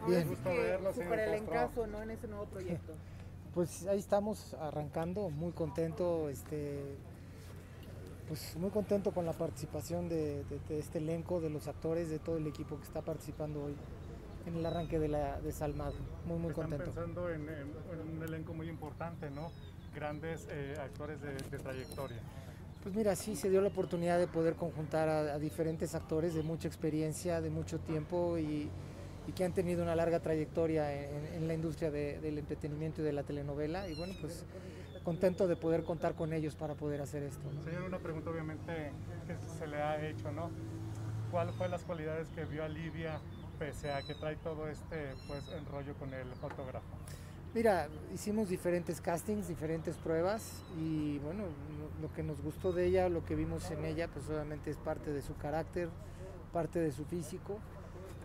Pues, Bien. Gusto verlo, Super elencazo, ¿no? En ese nuevo proyecto. Pues ahí estamos arrancando, muy contento, este, pues muy contento con la participación de, de- de este elenco, de los actores, de todo el equipo que está participando hoy en el arranque de la desalmado. Muy muy Están contento. pensando en, en- en un elenco muy importante, ¿no? Grandes eh, actores de, de trayectoria. Pues mira, sí se dio la oportunidad de poder conjuntar a, a diferentes actores de mucha experiencia, de mucho tiempo y, y que han tenido una larga trayectoria en, en la industria de- del entretenimiento y de la telenovela. Y bueno, pues contento de poder contar con ellos para poder hacer esto. ¿no? Señor, una pregunta obviamente que se le ha hecho, ¿no? ¿Cuál fue las cualidades que vio a Lidia pese a que trae todo este pues enrollo con el fotógrafo? Mira, hicimos diferentes castings, diferentes pruebas y bueno, lo, lo que nos gustó de ella, lo que vimos en ella, pues obviamente es parte de su carácter, parte de su físico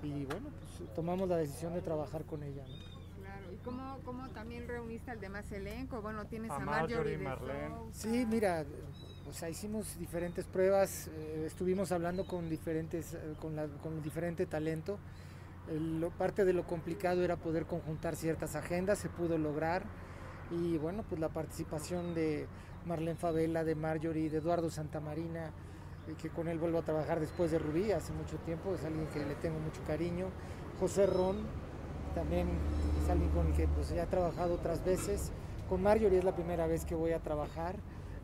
y bueno, pues tomamos la decisión de trabajar con ella. ¿no? Claro. ¿Y cómo, cómo también reuniste al demás elenco? Bueno, tienes A a, Marjorie, Marjorie, de Marlene. Sí, mira, o sea, hicimos diferentes pruebas, eh, estuvimos hablando con diferentes, eh, con, la, con diferente talento. El- lo- parte de lo complicado era poder conjuntar ciertas agendas, se pudo lograr. Y bueno, pues la participación de Marlene Favela, de Marjorie, de Eduardo Santamarina, que con él vuelvo a trabajar después de Rubí hace mucho tiempo, es alguien que le tengo mucho cariño. José Ron, también es alguien con el que pues, ya he trabajado otras veces. Con Marjorie es la primera vez que voy a trabajar.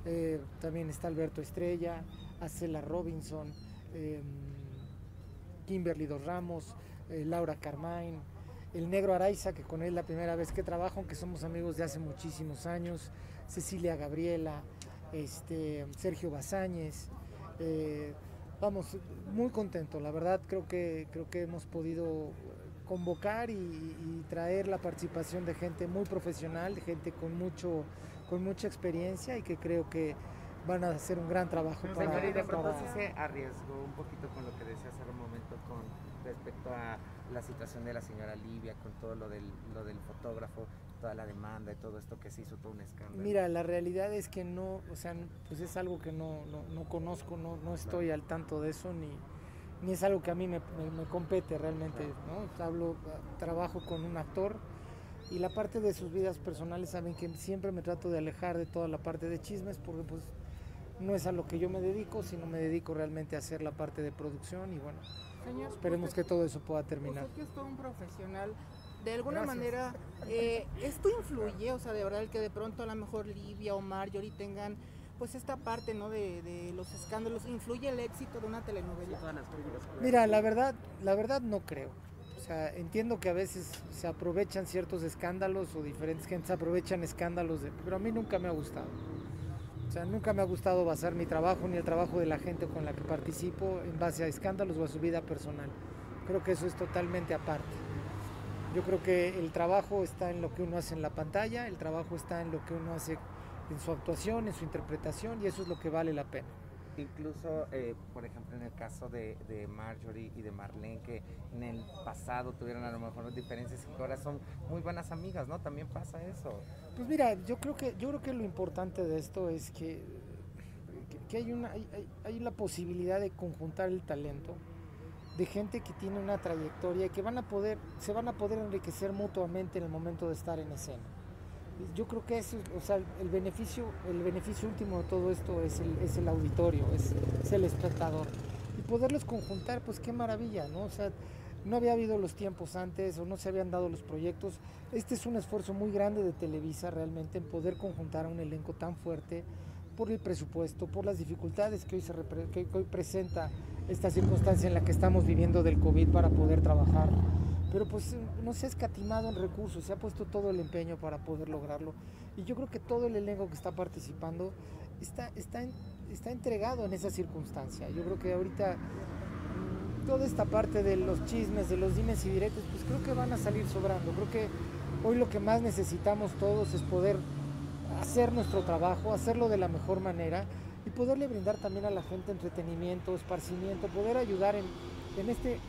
Eh, también está Alberto Estrella, Acela Robinson, eh, Kimberly Dos Ramos, eh, Laura Carmine, el negro Araiza, que con él es la primera vez que trabajo, aunque somos amigos de hace muchísimos años, Cecilia Gabriela, este, Sergio Bazáñez. Eh, vamos, muy contento, la verdad creo que, creo que hemos podido convocar y, traer la participación de gente muy profesional, gente con mucho, con mucha experiencia y que creo que van a hacer un gran trabajo para, Señor, y de pronto para- sí se arriesgó un poquito con lo que decía hace un momento con respecto a la situación de la señora Livia, con todo lo del, lo del fotógrafo, toda la demanda y todo esto que se hizo todo un escándalo. Mira, la realidad es que no, o sea, pues es algo que no, no, no conozco, no, no estoy al tanto de eso, ni, ni es algo que a mí me, me- me compete realmente, ¿no? Hablo, ah, trabajo con un actor y la parte de sus vidas personales saben que siempre me trato de alejar de toda la parte de chismes porque pues no es a lo que yo me dedico, sino me dedico realmente a hacer la parte de producción y bueno, Señor, esperemos usted- que todo eso pueda terminar. Usted que es todo un profesional, de alguna Gracias. manera, eh, ¿esto influye? O sea, de verdad, el que de pronto a lo mejor Livia o Marjorie tengan pues esta parte, ¿no? De, de los escándalos, ¿influye el éxito de una telenovela? Mira, la verdad, la verdad no creo. O sea, entiendo que a veces se aprovechan ciertos escándalos o diferentes gentes aprovechan escándalos, de- pero a mí nunca me ha gustado. Nunca me ha gustado basar mi trabajo ni el trabajo de la gente con la que participo en base a escándalos o a su vida personal. Creo que eso es totalmente aparte. Yo creo que el trabajo está en lo que uno hace en la pantalla, el trabajo está en lo que uno hace en su actuación, en su interpretación y eso es lo que vale la pena. Incluso, eh, por ejemplo, en el caso de, Marjorie y de Marlene, que en el pasado tuvieron a lo mejor diferencias y que ahora son muy buenas amigas, ¿no? También pasa eso. Pues mira, yo creo que yo creo que lo importante de esto es que, que, hay una hay la posibilidad de conjuntar el talento de gente que tiene una trayectoria y que van a poder se van a poder enriquecer mutuamente en el momento de estar en escena. Yo creo que eso, o sea, el beneficio el beneficio último de todo esto es el, es el auditorio, es, el espectador. Y poderlos conjuntar, pues qué maravilla, ¿no? O sea, no había habido los tiempos antes o no se habían dado los proyectos. Este es un esfuerzo muy grande de Televisa realmente en poder conjuntar a un elenco tan fuerte por el presupuesto, por las dificultades que hoy, se que hoy presenta esta circunstancia en la que estamos viviendo del COVID para poder trabajar. Pero pues no se ha escatimado en recursos, se ha puesto todo el empeño para poder lograrlo. Y yo creo que todo el elenco que está participando está, está, está entregado en esa circunstancia. Yo creo que ahorita mm, toda esta parte de los chismes, de los dimes y diretes, pues creo que van a salir sobrando. Creo que hoy lo que más necesitamos todos es poder hacer nuestro trabajo, hacerlo de la mejor manera y poderle brindar también a la gente entretenimiento, esparcimiento, poder ayudar en, en este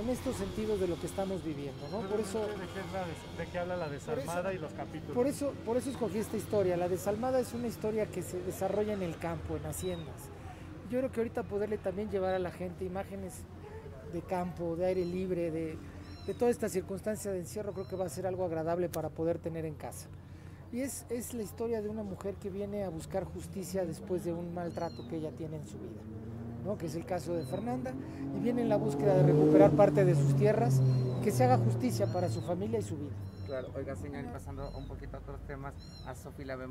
en estos sentidos de lo que estamos viviendo, ¿no? Por eso ¿De qué, es la des- de qué habla la desalmada y los capítulos? por eso, por eso escogí esta historia. La desalmada es una historia que se desarrolla en el campo, en haciendas. Yo creo que ahorita poderle también llevar a la gente imágenes de campo, de aire libre, de, de toda esta circunstancia de encierro, creo que va a ser algo agradable para poder tener en casa. Y es, es la historia de una mujer que viene a buscar justicia después de un maltrato que ella tiene en su vida. Que es el caso de Fernanda, y viene en la búsqueda de recuperar parte de sus tierras, que se haga justicia para su familia y su vida. Claro, oiga señor, pasando un poquito a otros temas, a Sofi la vemos